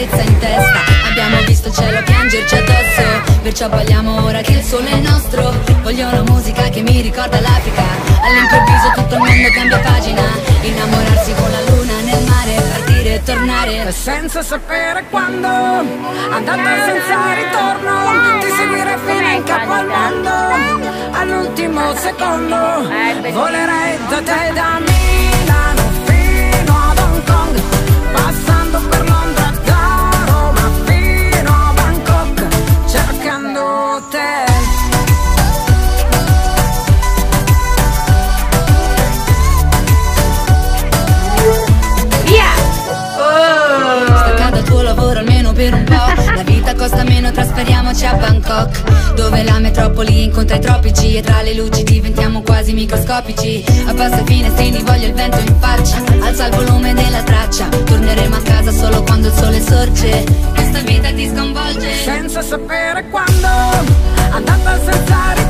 bellezza in testa. Abbiamo visto il cielo piangerci addosso. Perciò vogliamo ora che il sole è nostro. Voglio una musica che mi ricorda l'Africa. All'improvviso tutto il mondo cambia pagina. Innamorarsi con la luna nel mare Partire e tornare. Senza sapere quando Andata senza ritorno Ti seguire fino in capo al mondo. All'ultimo secondo Volerei da te e da me. Te Via! Stacca dal tuo lavoro almeno per un po' meno, trasferiamoci a Bangkok Dove la metropoli incontra i tropici E tra le luci diventiamo quasi microscopici. Abbassa i finestrini, voglio il vento in faccia Alza il volume della traccia Torneremo a casa solo quando il sole sorge. Questa vita ti sconvolge. Senza sapere quando Andata senza ritorno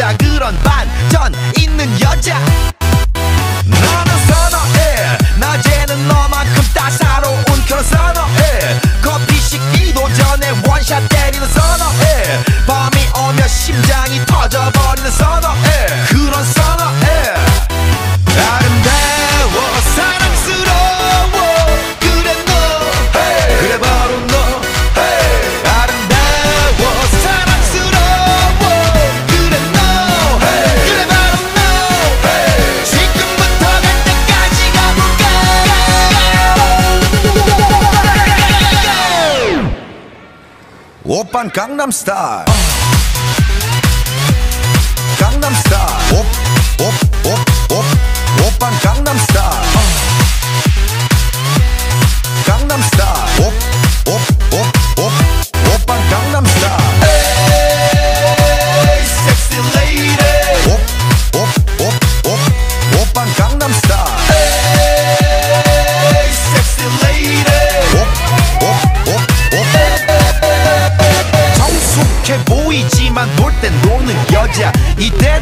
진짜 그런 반전 있는 여자. 오빤 강남스타일 강남스타일 옵옵